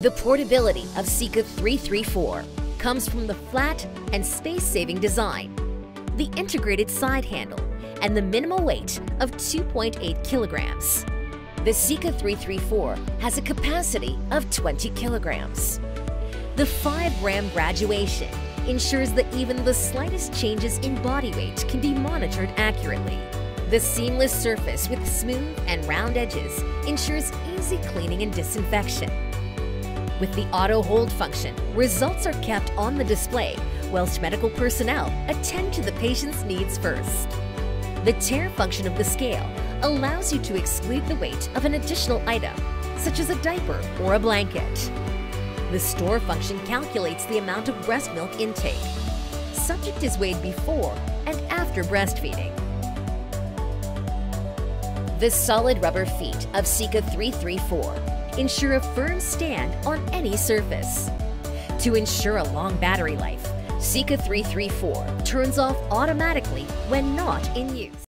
The portability of seca 334 comes from the flat and space-saving design, the integrated side handle, and the minimal weight of 2.8 kilograms. The seca 334 has a capacity of 20 kilograms. The 5 gram graduation ensures that even the slightest changes in body weight can be monitored accurately. The seamless surface with smooth and round edges ensures easy cleaning and disinfection. With the auto hold function, results are kept on the display whilst medical personnel attend to the patient's needs first. The tare function of the scale allows you to exclude the weight of an additional item, such as a diaper or a blanket. The store function calculates the amount of breast milk intake. Subject is weighed before and after breastfeeding. The solid rubber feet of seca 334 ensure a firm stand on any surface. To ensure a long battery life, seca 334 turns off automatically when not in use.